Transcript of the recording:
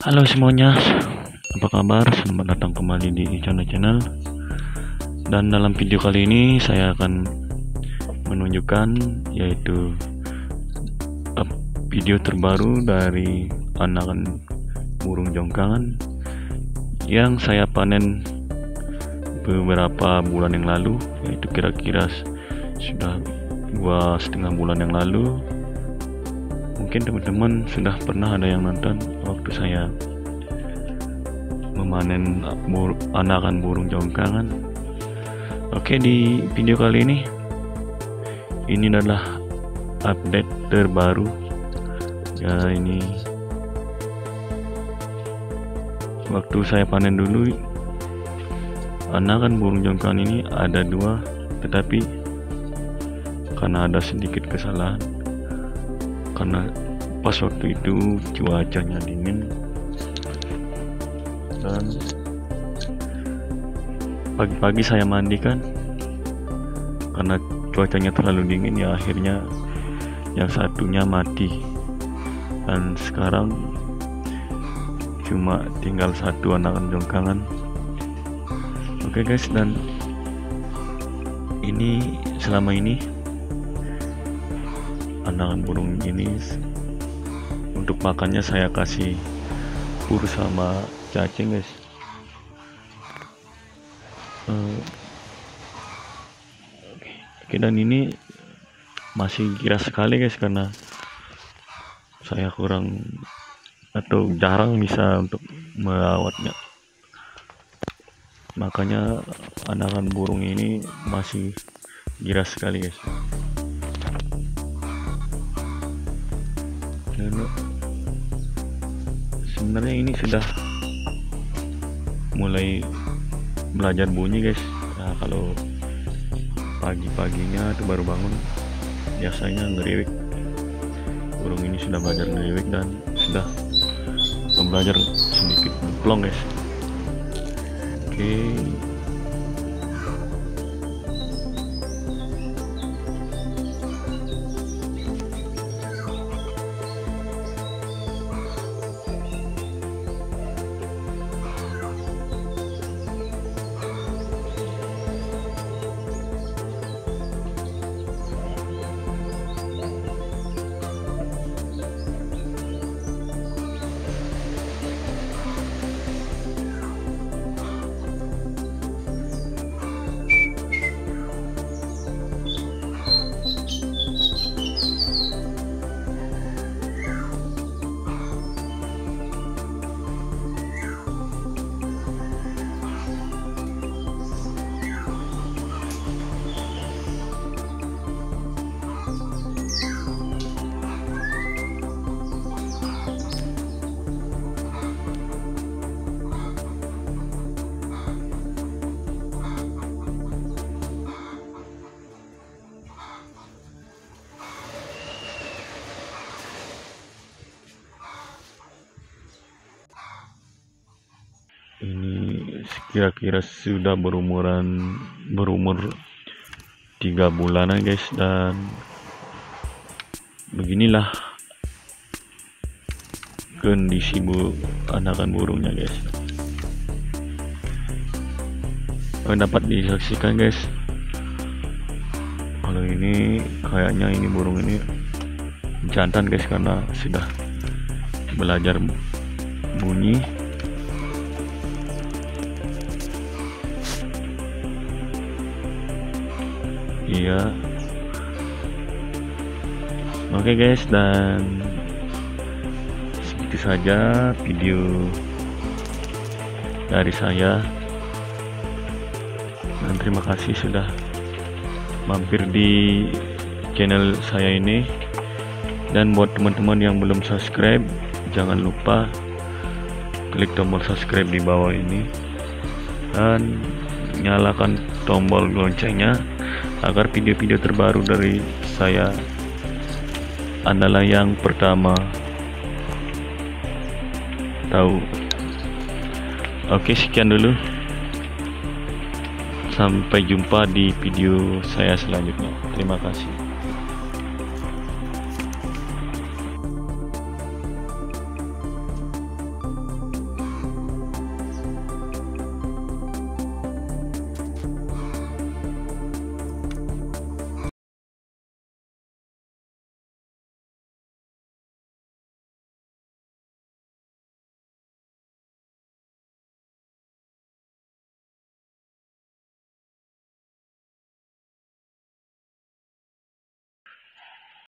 Halo semuanya, apa kabar? Selamat datang kembali di channel channel. Dan dalam video kali ini saya akan menunjukkan yaitu uh, video terbaru dari anakan burung jongkangan yang saya panen beberapa bulan yang lalu, yaitu kira-kira sudah dua setengah bulan yang lalu mungkin teman-teman sudah pernah ada yang nonton waktu saya memanen bur anakan burung jongkangan oke di video kali ini ini adalah update terbaru. Ya ini waktu saya panen dulu anakan burung jongkangan ini ada dua tetapi karena ada sedikit kesalahan karena pas waktu itu cuacanya dingin. Dan pagi-pagi saya mandikan karena cuacanya terlalu dingin ya akhirnya yang satunya mati. Dan sekarang cuma tinggal satu anak jongkangan. Oke guys dan ini selama ini anakan burung ini. Untuk makannya saya kasih pur sama cacing guys. Uh, oke. Dan ini masih kira sekali guys karena saya kurang atau jarang bisa untuk merawatnya. Makanya anakan burung ini masih gira sekali guys dulu. Sebenarnya ini sudah mulai belajar bunyi guys. Nah kalau pagi-paginya tuh baru bangun biasanya ngeriwik burung ini sudah belajar ngeriwik dan sudah belajar sedikit plong guys. Oke. okay. Kira-kira sudah berumuran berumur tiga bulanan guys dan beginilah kondisi bu anakan burungnya guys. Dapat disaksikan guys. Kalau ini kayaknya ini burung ini jantan guys karena sudah belajar bunyi iya. Oke okay guys dan segitu saja video dari saya. Dan terima kasih sudah mampir di channel saya ini. Dan buat teman-teman yang belum subscribe jangan lupa klik tombol subscribe di bawah ini. Dan nyalakan tombol loncengnya agar video-video terbaru dari saya adalah yang pertama. Tahu. Oke sekian dulu. Sampai jumpa di video saya selanjutnya. Terima kasih